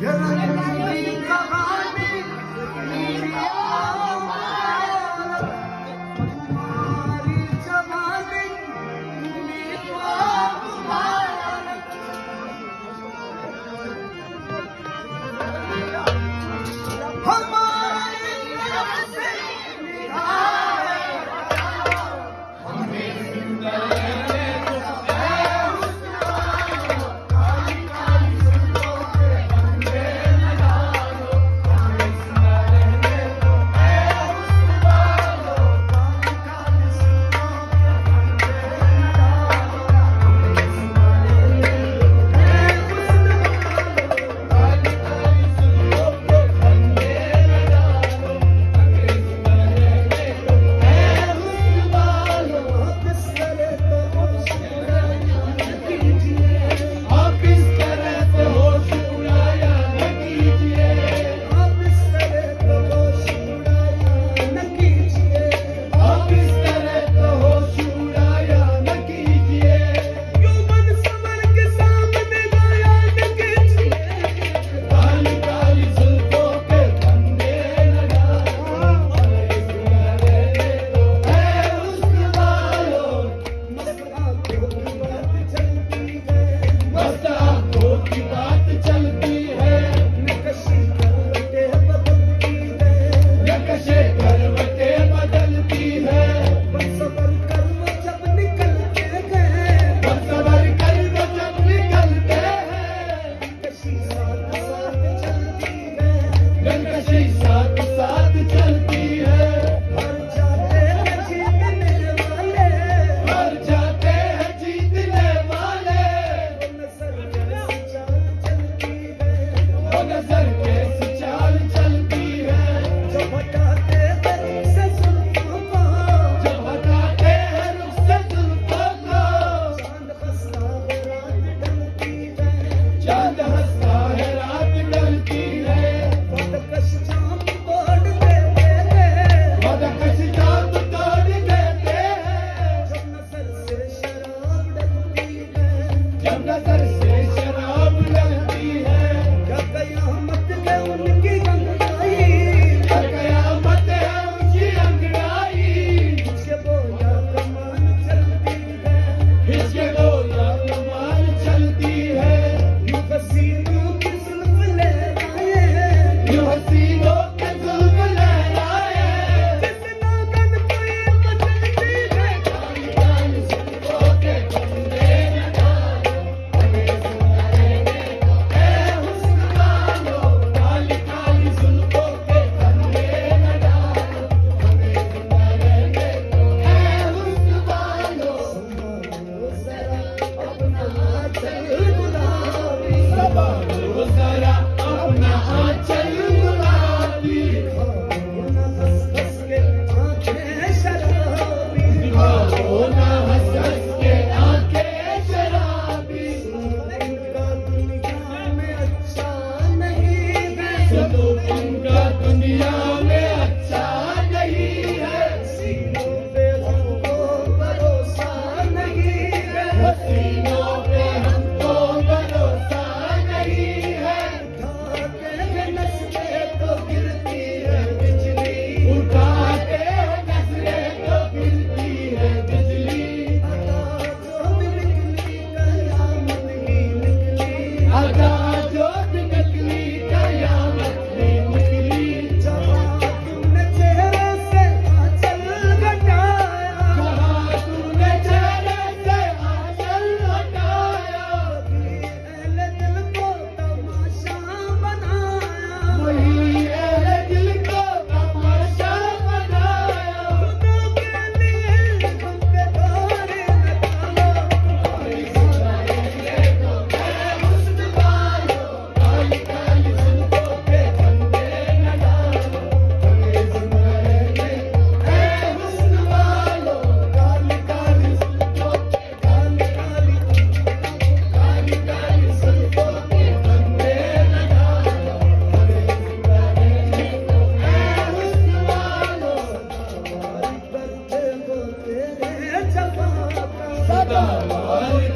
You're not चाल भगवान